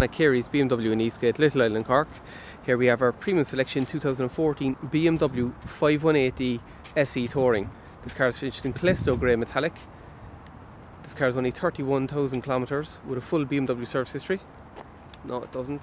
At Keary's BMW in Eastgate, Little Island, Cork. Here we have our premium selection 2014 BMW 518d SE Touring. This car is finished in Clesto Grey Metallic. This car is only 31,000 kilometres with a full BMW service history. No, it doesn't.